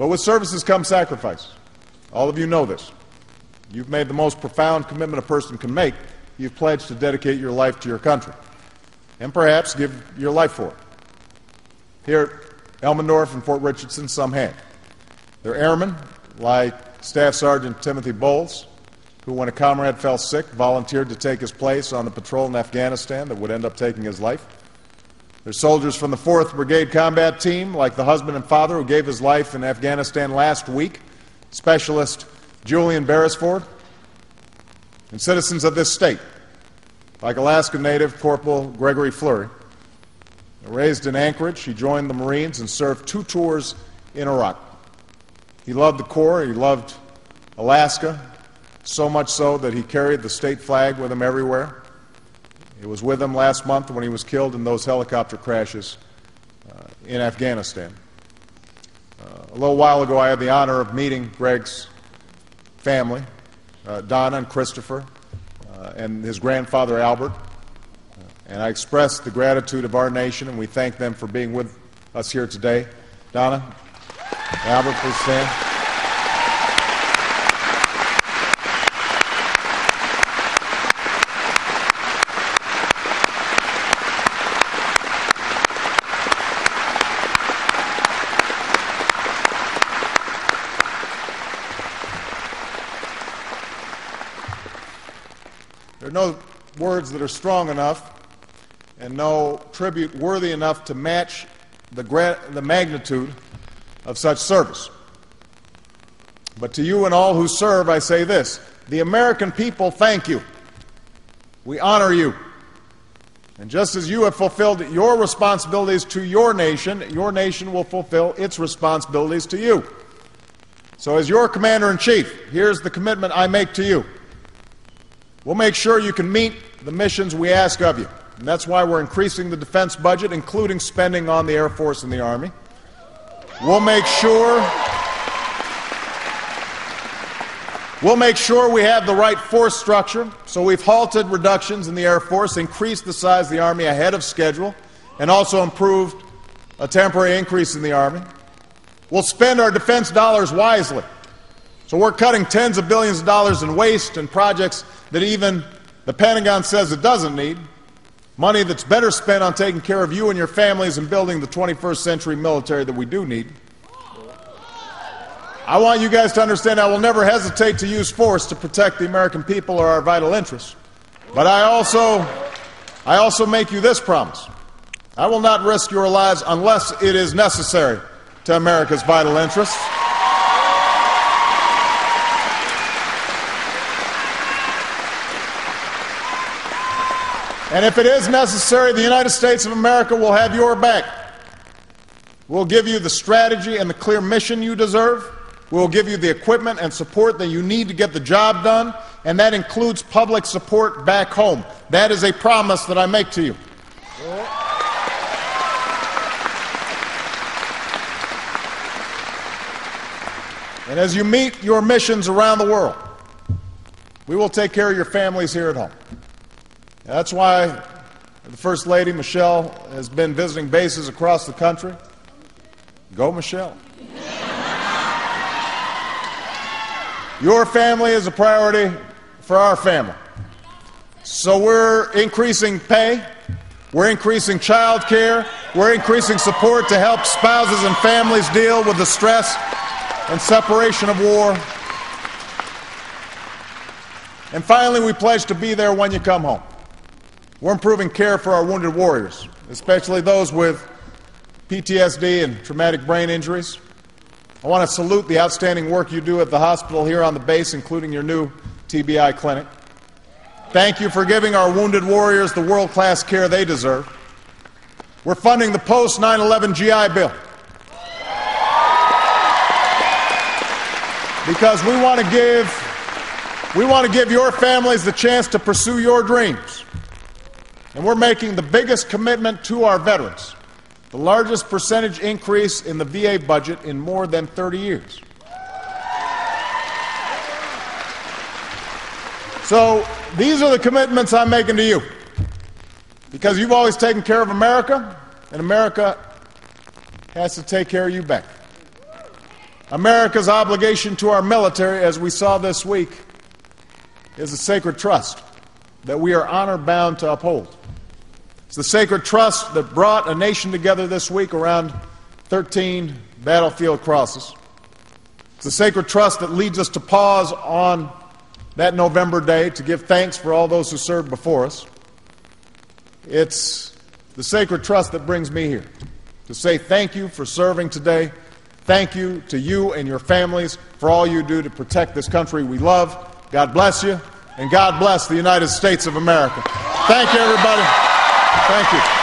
But with services come sacrifice. All of you know this. You've made the most profound commitment a person can make. You've pledged to dedicate your life to your country and perhaps give your life for it. Here at Elmendorf and Fort Richardson, some have. They're airmen like Staff Sergeant Timothy Bowles, who, when a comrade fell sick, volunteered to take his place on the patrol in Afghanistan that would end up taking his life. There's soldiers from the 4th Brigade Combat Team, like the husband and father who gave his life in Afghanistan last week, Specialist Julian Berisford, and citizens of this state, like Alaska native Corporal Gregory Fleury. Raised in Anchorage, he joined the Marines and served two tours in Iraq. He loved the Corps, he loved Alaska, so much so that he carried the state flag with him everywhere. It was with him last month when he was killed in those helicopter crashes uh, in Afghanistan. Uh, a little while ago, I had the honor of meeting Greg's family, uh, Donna and Christopher, uh, and his grandfather Albert. Uh, and I expressed the gratitude of our nation, and we thank them for being with us here today. Donna, Albert, please stand. There are no words that are strong enough and no tribute worthy enough to match the, gra- the magnitude of such service. But to you and all who serve, I say this the American people thank you. We honor you. And just as you have fulfilled your responsibilities to your nation, your nation will fulfill its responsibilities to you. So, as your commander in chief, here's the commitment I make to you. We'll make sure you can meet the missions we ask of you. And that's why we're increasing the defense budget, including spending on the Air Force and the Army. We'll make sure We'll make sure we have the right force structure, so we've halted reductions in the Air Force, increased the size of the Army ahead of schedule, and also improved a temporary increase in the Army. We'll spend our defense dollars wisely. So we're cutting tens of billions of dollars in waste and projects that even the Pentagon says it doesn't need. Money that's better spent on taking care of you and your families and building the 21st century military that we do need. I want you guys to understand I will never hesitate to use force to protect the American people or our vital interests. But I also, I also make you this promise. I will not risk your lives unless it is necessary to America's vital interests. And if it is necessary, the United States of America will have your back. We'll give you the strategy and the clear mission you deserve. We'll give you the equipment and support that you need to get the job done, and that includes public support back home. That is a promise that I make to you. And as you meet your missions around the world, we will take care of your families here at home. That's why the First Lady, Michelle, has been visiting bases across the country. Go, Michelle. Your family is a priority for our family. So we're increasing pay, we're increasing child care, we're increasing support to help spouses and families deal with the stress and separation of war. And finally, we pledge to be there when you come home. We're improving care for our wounded warriors, especially those with PTSD and traumatic brain injuries. I want to salute the outstanding work you do at the hospital here on the base, including your new TBI clinic. Thank you for giving our wounded warriors the world class care they deserve. We're funding the post 9 11 GI Bill because we want to give we want to give your families the chance to pursue your dreams. And we're making the biggest commitment to our veterans, the largest percentage increase in the VA budget in more than 30 years. So these are the commitments I'm making to you. Because you've always taken care of America, and America has to take care of you back. America's obligation to our military, as we saw this week, is a sacred trust that we are honor bound to uphold. It's the sacred trust that brought a nation together this week around 13 battlefield crosses. It's the sacred trust that leads us to pause on that November day to give thanks for all those who served before us. It's the sacred trust that brings me here to say thank you for serving today. Thank you to you and your families for all you do to protect this country we love. God bless you, and God bless the United States of America. Thank you, everybody. Thank you.